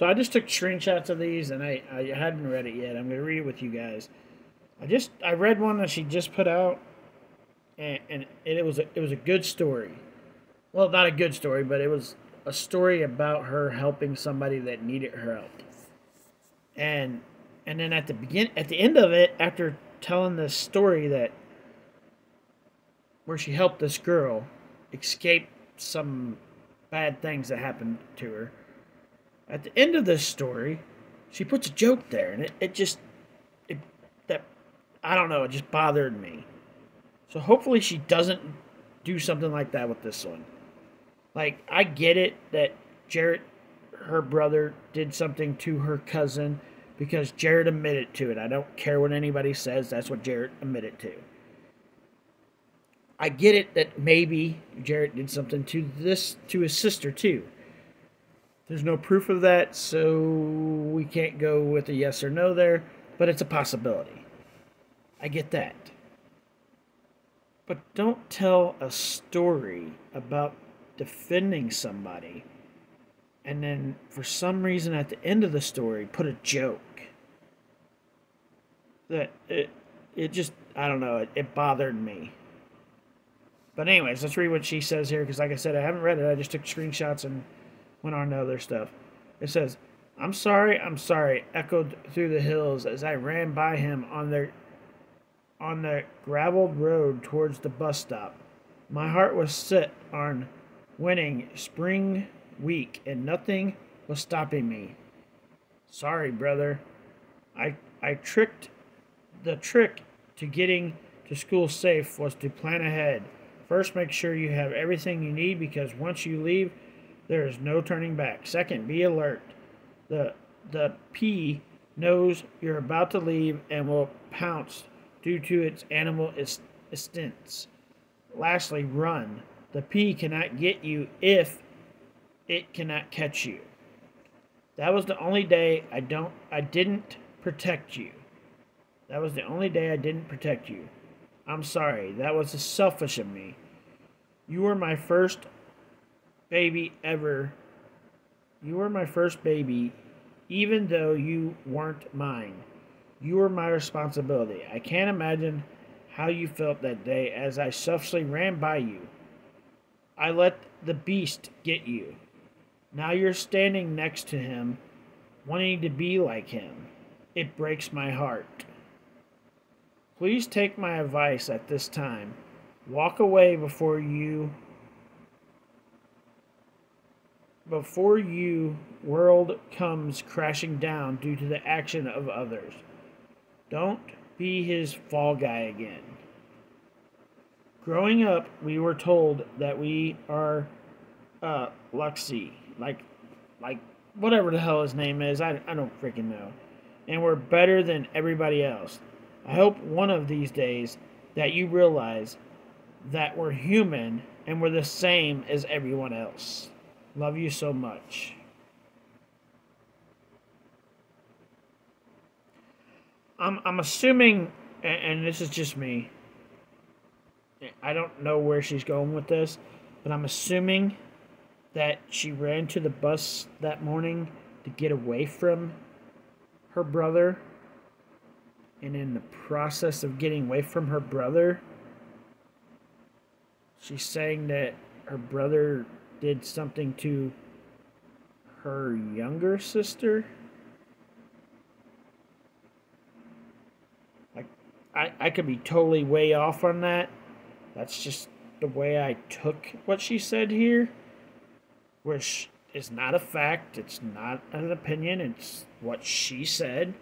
So I just took screenshots of these, and I, I hadn't read it yet. I'm going to read it with you guys. I just I read one that she just put out, and, and it was a, it was a good story. Well, not a good story, but it was a story about her helping somebody that needed her help. And and then at the begin at the end of it, after telling this story that where she helped this girl escape some bad things that happened to her. At the end of this story, she puts a joke there, and it, it just it that I don't know, it just bothered me. So hopefully she doesn't do something like that with this one. Like I get it that Jared, her brother, did something to her cousin because Jared admitted to it. I don't care what anybody says. That's what Jared admitted to. I get it that maybe Jared did something to this to his sister too. There's no proof of that, so we can't go with a yes or no there, but it's a possibility. I get that. But don't tell a story about defending somebody and then for some reason at the end of the story put a joke that it it just I don't know, it, it bothered me. But anyways, let's read what she says here because like I said, I haven't read it. I just took screenshots and went on to other stuff. It says, "I'm sorry, I'm sorry," echoed through the hills as I ran by him on their on the graveled road towards the bus stop. My heart was set on winning spring week and nothing was stopping me. Sorry, brother. I I tricked the trick to getting to school safe was to plan ahead. First, make sure you have everything you need because once you leave, there is no turning back. Second, be alert. The the P knows you're about to leave and will pounce due to its animal instincts. Lastly, run. The P cannot get you if it cannot catch you. That was the only day I don't I didn't protect you. That was the only day I didn't protect you. I'm sorry. That was selfish of me. You were my first baby ever. You were my first baby, even though you weren't mine. You were my responsibility. I can't imagine how you felt that day as I selfishly ran by you. I let the beast get you. Now you're standing next to him, wanting to be like him. It breaks my heart. Please take my advice at this time. Walk away before you before you world comes crashing down due to the action of others. Don't be his fall guy again. Growing up, we were told that we are uh Luxy, like like whatever the hell his name is, I, I don't freaking know. And we're better than everybody else. I hope one of these days that you realize that we're human and we're the same as everyone else. Love you so much. I'm, I'm assuming, and this is just me, I don't know where she's going with this, but I'm assuming that she ran to the bus that morning to get away from her brother and in the process of getting away from her brother, she's saying that her brother did something to her younger sister. Like, I, I could be totally way off on that. That's just the way I took what she said here, which is not a fact. It's not an opinion. It's what she said.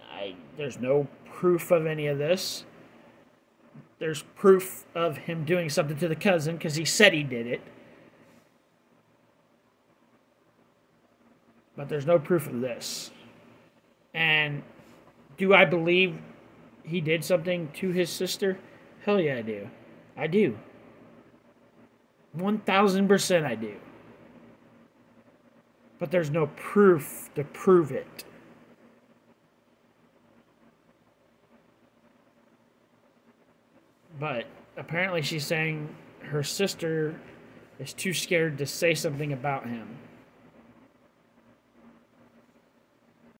I there's no proof of any of this. There's proof of him doing something to the cousin because he said he did it. But there's no proof of this. And do I believe he did something to his sister? Hell yeah, I do. I do. 1000% I do. But there's no proof to prove it. But apparently, she's saying her sister is too scared to say something about him.